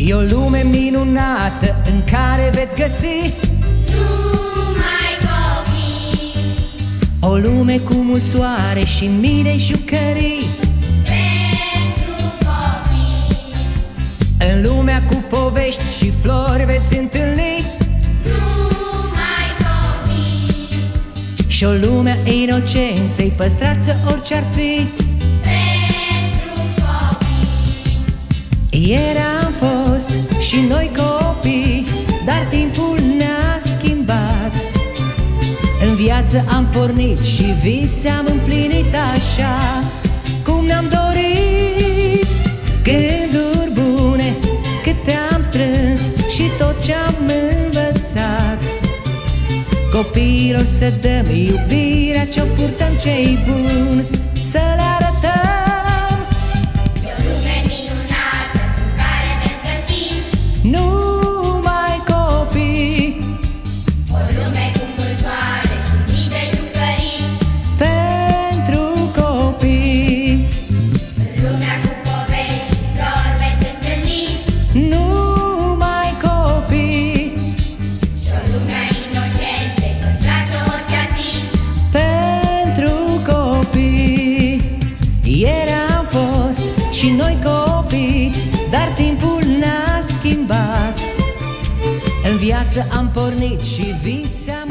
E o lume minunată în care veți găsi Numai copii. O lume cu mult soare și mii de jucării. Pentru copii. În lumea cu povești și flori veți întâlni. Numai copii. Și o lume a inocenței păstrață orice ar fi. Pentru copii. Ieri am fost și noi copii Dar timpul ne-a schimbat. În viață am pornit și vise am împlinit așa Cum ne-am dorit. Gânduri bune câte am strâns Și tot ce-am învățat. Copiilor să dăm iubirea ce-o purtăm ce-i bun și noi copii Dar timpul ne-a schimbat. În viață am pornit și vise am